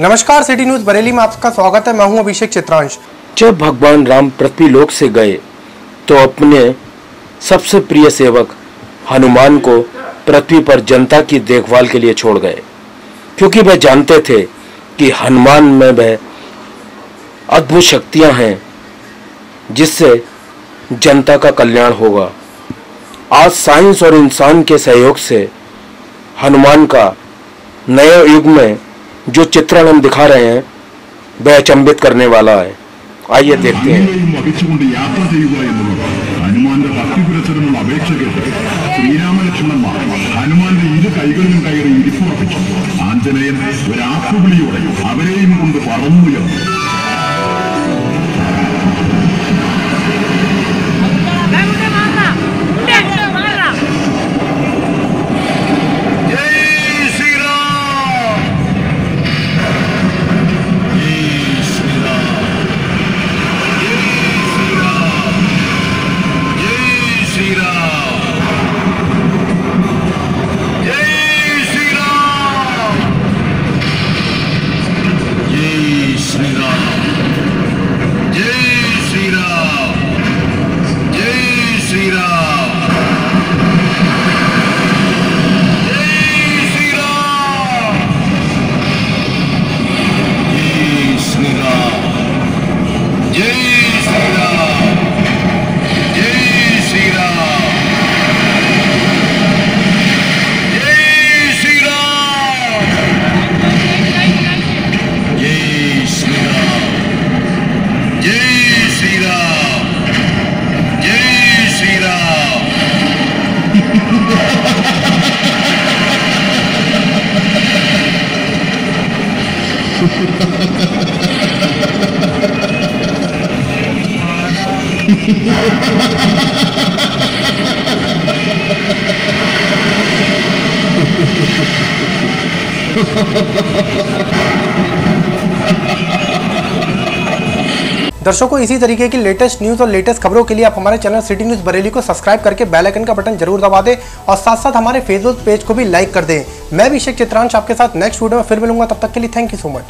नमस्कार, city news Bareilly में आपका स्वागत है। मैं हूँ अभिषेक चित्रांश। जब भगवान राम पृथ्वी लोक से गए तो अपने सबसे प्रिय सेवक हनुमान को पृथ्वी पर जनता की देखभाल के लिए छोड़ गए। क्योंकि वह जानते थे कि हनुमान में वह अद्भुत शक्तियाँ हैं, जिससे जनता का कल्याण होगा। आज साइंस और इंसान के सहयोग से हनुमान का नए युग में जो चित्रण हम दिखा रहे हैं वह अचंबित करने वाला है आइए देखते हैं ഭംഗിയെയും വഹിച്ചുകൊണ്ട് യാത്ര ചെയ്യുക എന്നുള്ളത് Sri दर्शकों, इसी तरीके की लेटेस्ट न्यूज़ और लेटेस्ट खबरों के लिए आप हमारे चैनल सिटी न्यूज़ बरेली को सब्सक्राइब करके बेल आइकन का बटन ज़रूर दबा दें और साथ साथ हमारे फेसबुक पेज को भी लाइक कर दें। मैं अभिषेक चित्रांश आपके साथ नेक्स्ट वीडियो में फिर मिलूँगा, तब तक के लिए थैंक यू सो मच